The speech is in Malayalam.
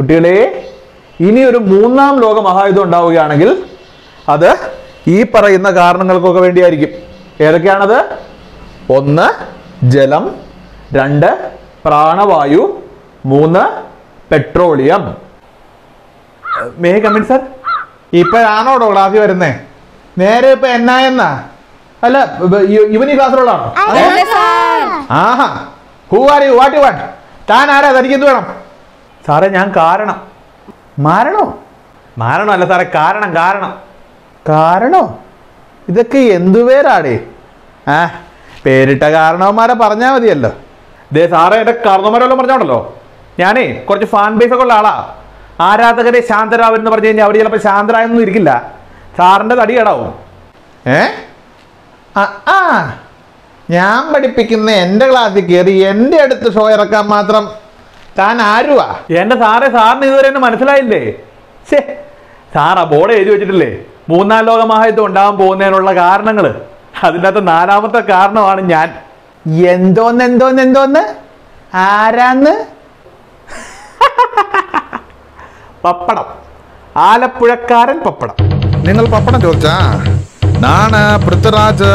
കുട്ടികളെ ഇനി ഒരു മൂന്നാം ലോക മഹായുദ്ധം ഉണ്ടാവുകയാണെങ്കിൽ അത് ഈ പറയുന്ന കാരണങ്ങൾക്കൊക്കെ വേണ്ടിയായിരിക്കും. ഏതൊക്കെയാണത്? ഒന്ന് ജലം. രണ്ട് പ്രാണവായു. മൂന്ന് petroleum. May come in sir ഇപ്പോഴാണോടോ ക്ലാസ്സിൽ വരുന്നേ? നേരെ ഇപ്പൊ എന്നാ എന്നാ? അല്ല ഇവൻ ഈ ക്ലാസ്സിലുള്ളതാണോ ആഹാ. Who are you what you what താൻ ആരാ? തനിക്ക് എന്ത് വേണം? സാറേ ഞാൻ കാരണം. മാരണോ? മാരണോ അല്ല സാറേ കാരണം കാരണം. കാരണോ? ഇതൊക്കെ എന്തു പേരാടേ? ആ പേരിട്ട കാരണവന്മാരെ പറഞ്ഞാൽ മതിയല്ലോ. ദേ സാറേ എന്റെ കാരണവന്മാരെല്ലാം പറഞ്ഞോണ്ടല്ലോ. ഞാനേ കുറച്ച് ഫാൻ ബേസ് ഒക്കെ ഉള്ള ആളാ. ആരാധകരെ ശാന്തരാവൻ എന്ന് പറഞ്ഞു കഴിഞ്ഞാൽ അവർ ചിലപ്പോൾ ശാന്തരായൊന്നും ഇരിക്കില്ല. സാറിന്റെ തടി കേടാവും. ഏ? ആ ഞാൻ പഠിപ്പിക്കുന്ന എന്റെ ക്ലാസ്സിൽ കയറി എന്റെ അടുത്ത് ഷോ ഇറക്കാൻ മാത്രം താൻ ആരുവാ? എന്റെ സാറെ സാറിന് ഇതുവരെ എന്നെ മനസ്സിലായില്ലേ? ശേ സാറാ ബോർഡ് എഴുതി വെച്ചിട്ടില്ലേ? മൂന്നാം ലോക മഹായുദ്ധം ഉണ്ടാകാൻ പോകുന്നതിനുള്ള കാരണങ്ങൾ. അതിന്റെ അകത്ത് നാലാമത്തെ കാരണമാണ് ഞാൻ. എന്തോന്ന് എന്തോന്ന് എന്തോന്ന്? ആരാന്ന്? പപ്പടം. ആലപ്പുഴക്കാരൻ പപ്പടം. നിങ്ങൾ പപ്പടം ചോദിച്ചാ? നാണ് പൃഥ്വിരാജ്